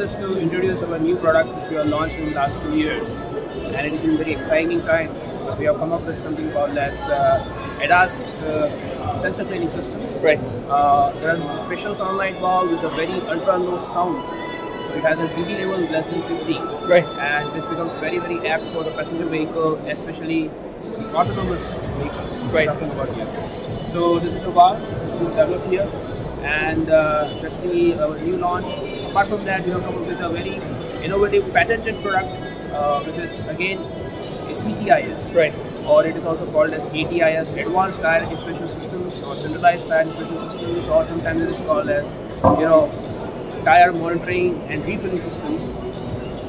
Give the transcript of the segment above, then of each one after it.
just to introduce our new products which we have launched in the last two years, and it has been a very exciting time. We have come up with something called as uh, ADAS uh, sensor training system. Right. Uh, there is a special solenoid valve with a very ultra low sound. So it has a dB level less than 50. Right. And it becomes very very apt for the passenger vehicle, especially autonomous vehicles. Right. Talking about here. So this is the valve we developed here, and uh, that's the uh, new launch. Apart from that, we have come up with a very innovative patented product, uh, which is again a CTIS Right. or it is also called as ATIS, Advanced Tire Inflation Systems, or Centralized Tire Inflation Systems, or sometimes it is called as, you know, Tire Monitoring and Refilling Systems,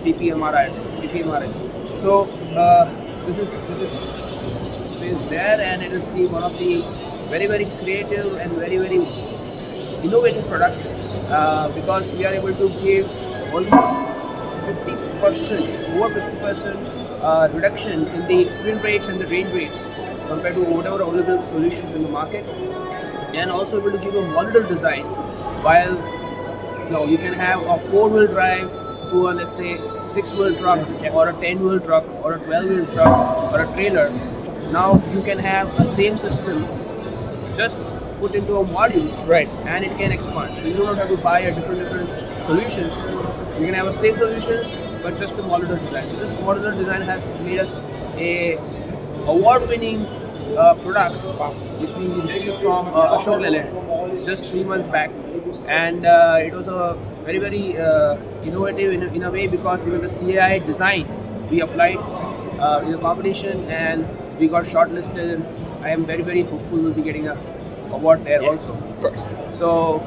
TPMRS. TPMRS. So uh, this is this is is there, and it is the one of the very very creative and very very innovative product uh, because we are able to give almost 50 percent, over 50 percent uh, reduction in the print rates and the range rates compared to whatever available solutions in the market, and also able to give a modular design while you know you can have a four-wheel drive to a let's say six-wheel truck or a 10-wheel truck or a 12-wheel truck or a trailer. Now you can have a same system just put into a modules Right. and it can expand. So you do not have to buy a different different solutions. You can have the same solutions but just a modular design. So this modular design has made us a award-winning uh, product which we received from uh, Ashok Leyland just three months back, and uh, it was a very very uh, innovative in a, in a way because even the CAI design we applied uh, in the competition and we got shortlisted. And I am very very hopeful we'll be getting a award there also. Of course. So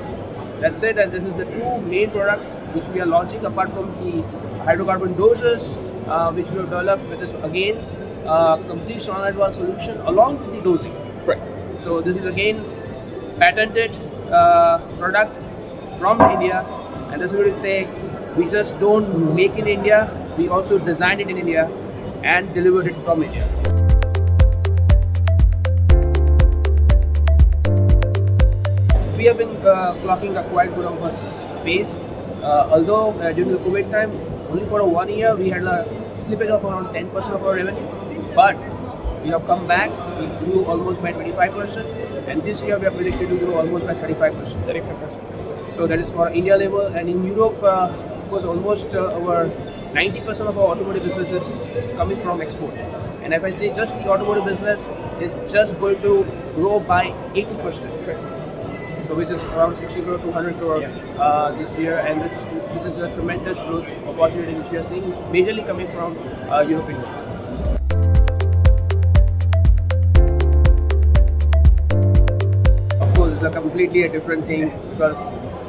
that's it, and this is the two main products which we are launching apart from the hydrocarbon doses uh, which we have developed, which is again uh, complete valve solution along with the dosing. Right. So this is again patented uh, product from India, and this would say we just don't make in India, we also design it in India and deliver it from India. We have been uh, clocking a quite good of a pace. Uh, although uh, during the COVID time, only for one year we had a slippage of around 10% of our revenue, but we have come back. We grew almost by 25%, and this year we are predicted to grow almost by 35%. 35%. So that is for India level, and in Europe, uh, of course, almost uh, our 90% of our automotive business is coming from export. And if I say just the automotive business is just going to grow by 80%. So which is around 60 crore to 100 crore uh, this year, and this, this is a tremendous growth opportunity which we are seeing majorly coming from uh, European. Of course, it's a completely a different thing because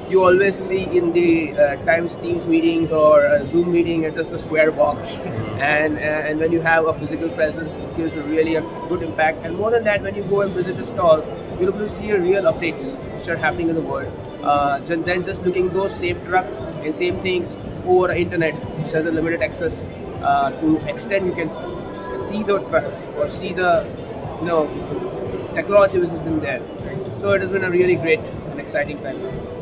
you always see in the uh, Times Teams meetings or a Zoom meeting, it's just a square box, and uh, and when you have a physical presence, it gives a really a good impact. And more than that, when you go and visit a stall, you're able to see real updates which are happening in the world. Uh, then just looking those same trucks and same things over internet, which has a limited access uh, to extent you can see the trucks or see the you know technology which has been there. So it has been a really great and exciting time.